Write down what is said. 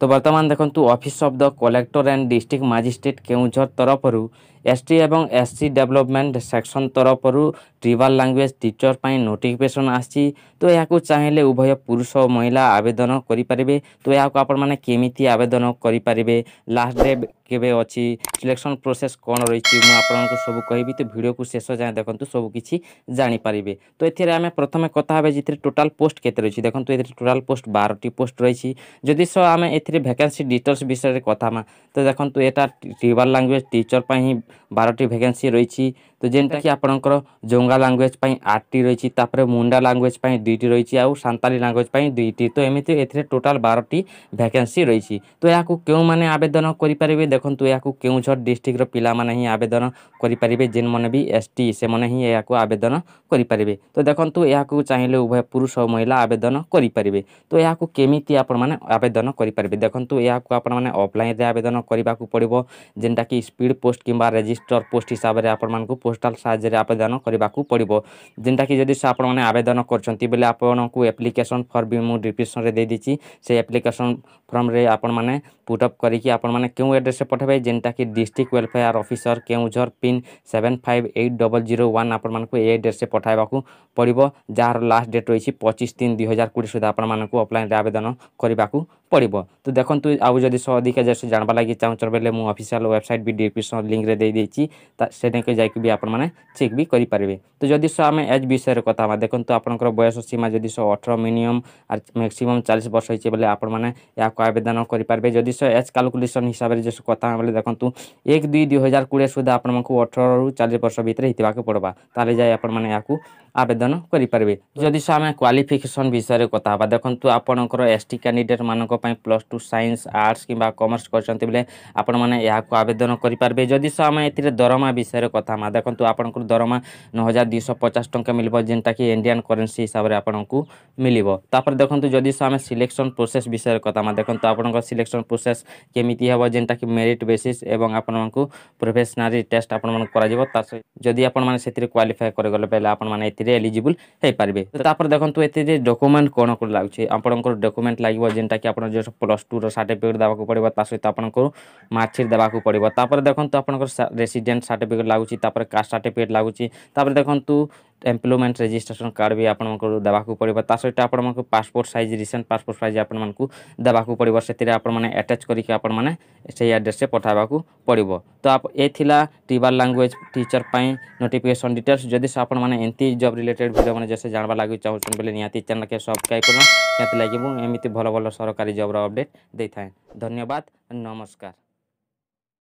তো ବର୍ତ୍ତମାନ ଦେଖନ୍ତୁ office of the collector and district magistrate Keonjhar ତରଫରୁ ଏସ୍ ଟି ଏବଂ ଏସ୍ ସି ଡେଭଲପମେଣ୍ଟ ସେକ୍ସନ୍ ତରଫରୁ ଟ୍ରିବାଲ୍ ଲାଙ୍ଗୁଏଜ୍ ଟିଚର୍ ପାଇଁ ନୋଟିଫିକେସନ୍ ଆସିଛି ତ ଏହାକୁ ଚାହିଁଲେ ଉଭୟ ପୁରୁଷ ଓ ମହିଳା ଆବେଦନ କରିପାରିବେ ତ ଏହାକୁ ଆପଣମାନେ କେମିତି ଆବେଦନ କରିପାରିବେ ଲାଷ୍ଟ ଡେ কেবে অছি সিলেকশন প্রোসেস কোণ রয়েছে মু আপনার সব কইবি তো ভিডিওকে শেষ যায় দেখুন জানি পারিবে তো এথিরে আমি প্রথমে কথা হবে যে টোটাল পোস্ট কেতে রয়েছে দেখুন এর টোটাল পোস্ট 12 টি পোস্ট রয়েছে যদি সো আমি এথিরে ভ্যাকেন্সি ডিটেইলস বিষয়ে কথা মা তো দেখুন এটা টিবার ল্যাঙ্গুয়েজ টিচার পাই 12 টি ভ্যাকেন্সি রয়েছে তো যেটাকি আপনার জঙ্গা ଲାଙ୍ଗୁଏଜ୍ ପାଇଁ ଆଠଟି ରହିଛି ତାପରେ ମୁଣ୍ଡା ଲାଙ୍ଗୁଏଜ୍ ପାଇଁ ଦୁଇଟି ରହିଛି ଆଉ ସାନ୍ତାଲି ଲାଙ୍ଗୁଏଜ୍ ପାଇଁ ଦୁଇଟି ତ ଏମିତି ଏଥିରେ ଟୋଟାଲ୍ ବାରଟି ଭ୍ୟାକେନ୍ସି ରହିଛି ତ ଏହାକୁ କେଉଁମାନେ ଆବେଦନ କରିପାରିବେ ଦେଖନ୍ତୁ ଏହାକୁ କେଉଁଝର ଡିଷ୍ଟ୍ରିକ୍ଟର ପିଲାମାନେ ହିଁ ଆବେଦନ କରିପାରିବେ ଯେଉଁମାନେ ବି ଏସ୍ ଟି ସେମାନେ ହିଁ ଏହାକୁ ଆବେଦନ କରିପାରିବେ ତ ଦେଖନ୍ତୁ ଏହାକୁ ଚାହିଁଲେ ଉଭୟ ପୁରୁଷ ଓ ମହିଳା ଆବେଦନ କରିପାରିବେ ତ ଏହାକୁ କେମିତି ଆପଣମାନେ ଆବେଦନ କରିପାରିବେ ଦେଖନ୍ତୁ ଏହାକୁ ଆପଣମାନେ ଅଫ୍ଲାଇନ୍ରେ ଆବେଦନ କରିବାକୁ ପଡ଼ିବ ଯେଉଁଟାକି ସ୍ପିଡ଼୍ ପୋଷ୍ଟ କିମ୍ବା ରେଜିଷ୍ଟର ପୋଷ୍ଟ ହିସାବରେ ଆପଣମାନଙ୍କୁ পোস্টাল সাহায্যে আবেদন করা পড়ব যেটাকি যদি আপনার আবেদন করছেন বেলে আপনার আপ্লিকেসন ফর্ম বি মু ডিসক্রিপশনে দিয়েছি সেই আপ্লিকেসন ফর্মে আপনার পুট অপ করি আপনার কেউ আড্রেসে পঠাইবে যেটাকি district welfare officer Keonjhar pin seven five eight double zero one আপনার এই আড্রেসে পঠাইবা পড়ব যার লাস্ট ডেট রয়েছে পঁচিশ তিন দুই হাজার কোড়ি সুদ্ধা আপনার অফলাইনে আবেদন করা ପଡ଼ିବ ତ ଦେଖନ୍ତୁ ଆଉ ଯଦି ଶହ ଅଧିକା ଜଷ୍ଟ ଜାଣିବା ଲାଗି ଚାହୁଁଛ ବେଲେ ମୁଁ ଅଫିସିଆଲ୍ ୱେବସାଇଟ୍ ବି ଡିସ୍କ୍ରିପ୍ସନ୍ ଲିଙ୍କ୍ରେ ଦେଇଦେଇଛି ତା ସେଠାକୁ ଯାଇକି ବି ଆପଣମାନେ ଚେକ୍ ବି କରିପାରିବେ তো যদি সো আমি এজ বিষয়ে কথা হওয়া দেখুন আপনার বয়স সীমা যদি সো অঠর মিনিমম আর ম্যাক্সিমম চালিশ বর্ষ হয়েছে বলে আপনার এখন আবেদন করে যদি সো এজ কাল্কুলেসন হিসাবে যে কথা বলে দেখুন এক দুই দুই হাজার কোড়ি সুদ্ধা আপনার অঠর চালিশ বর্ষ ভিতরে হইতে পড়বা তাহলে যাই আপনার এখন আবেদন করে যদি সো আমি ক্বালিফিকেসন বিষয়ে কথা হওয়া দেখুন আপনার এস টি ক্যাডিডেট মান প্লস টু সাইন্স আর্টস কিংবা কমর্স করছেন বলে আপনার এখন আবেদন করে যদি সো আমি এর দরমা বিষয়ে কথা হওয়া দেখুন আপনার দরমা ন হাজার দুইশহ ପଚାଶ ଟଙ୍କା ମିଳିବ ଯେନ୍ଟାକି ଇଣ୍ଡିଆନ୍ କରେନ୍ସି ହିସାବରେ ଆପଣଙ୍କୁ ମିଳିବ ତାପରେ ଦେଖନ୍ତୁ ଯଦି ଆମେ ସିଲେକ୍ସନ୍ ପ୍ରୋସେସ୍ ବିଷୟରେ କଥା ମା ଦେଖନ୍ତୁ ଆପଣଙ୍କ ସିଲେକ୍ସନ୍ ପ୍ରୋସେସ୍ କେମିତି ହେବ ଯେନ୍ଟାକି ମେରିଟ୍ ବେସିସ୍ ଏବଂ ଆପଣମାନଙ୍କୁ ପ୍ରୋଫେସନାରୀ ଟେଷ୍ଟ ଆପଣମାନଙ୍କୁ କରାଯିବ ତା ସହିତ ଯଦି ଆପଣମାନେ ସେଥିରେ କ୍ୱାଲିଫାଏ କରିଗଲେ ବେଲେ ଆପଣମାନେ ଏଥିରେ ଏଲିଜିବୁଲ୍ ହେଇପାରିବେ ତାପରେ ଦେଖନ୍ତୁ ଏଥିରେ ଡକୁମେଣ୍ଟ କ'ଣ କ'ଣ ଲାଗୁଛି ଆପଣଙ୍କର ଡକୁମେଣ୍ଟ ଲାଗିବ ଯେନ୍ଟାକି ଆପଣ ଯେଉଁ ପ୍ଲସ୍ ଟୁର ସାର୍ଟିଫିକେଟ୍ ଦେବାକୁ ପଡ଼ିବ ତା ସହିତ ଆପଣଙ୍କୁ ମାର୍କସିଟ୍ ଦେବାକୁ ପଡ଼ିବ ତାପରେ ଦେଖନ୍ତୁ ଆପଣଙ୍କର ରେସିଡେଣ୍ଟ ସାର୍ଟିଫିକେଟ୍ ଲାଗୁଛି ତାପରେ କାଷ୍ଟ ସାର୍ଟିଫିକେଟ୍ ଲାଗୁଛି ତାପରେ ଦେଖନ୍ତୁ ନିଅନ୍ତୁ ଏମ୍ପ୍ଲୟମେଣ୍ଟ ରେଜିଷ୍ଟ୍ରେସନ୍ କାର୍ଡ଼ ବି ଆପଣଙ୍କୁ ଦେବାକୁ ପଡ଼ିବ ତା ସହିତ ଆପଣମାନଙ୍କୁ passport size recent passport size ଆପଣମାନଙ୍କୁ ଦେବାକୁ ପଡ଼ିବ ସେଥିରେ ଆପଣମାନେ ଆଟାଚ୍ କରିକି ଆପଣମାନେ ସେଇ ଆଡ୍ରେସ୍ରେ ପଠାଇବାକୁ ପଡ଼ିବ ତ ଏ ଥିଲା ଟିବାର ଲାଙ୍ଗୁଏଜ୍ ଟିଚର୍ ପାଇଁ ନୋଟିଫିକେସନ୍ ଡିଟେଲ୍ସ ଯଦି ଆପଣମାନେ ଏମିତି ଜବ୍ ରିଲେଟେଡ୍ ଭିଡ଼ିଓ ମାନେ ଯେସେ ଜାଣିବା ଲାଗି ଚାହୁଁଛନ୍ତି ବୋଲେ ନିହାତି ଚ୍ୟାନେଲ୍କେ ସବସ୍କ୍ରାଇବ୍ କରନ୍ତୁ ସେଥିଲାଗି ମୁଁ ଏମିତି ଭଲ ଭଲ ସରକାରୀ ଜବ୍ର ଅପଡ଼େଟ୍ ଦେଇଥାଏ ଧନ୍ୟବାଦ ନମସ୍କାର